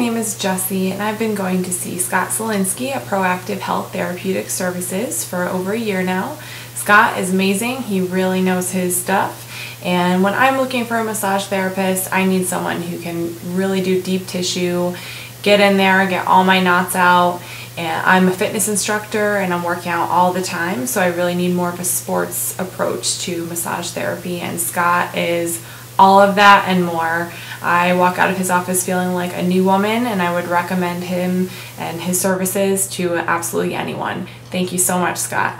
my name is Jessie, and I've been going to see Scott Zielinski at Proactive Health Therapeutic Services for over a year now. Scott is amazing, he really knows his stuff. And when I'm looking for a massage therapist, I need someone who can really do deep tissue, get in there, get all my knots out. And I'm a fitness instructor and I'm working out all the time, so I really need more of a sports approach to massage therapy. And Scott is all of that and more. I walk out of his office feeling like a new woman, and I would recommend him and his services to absolutely anyone. Thank you so much, Scott.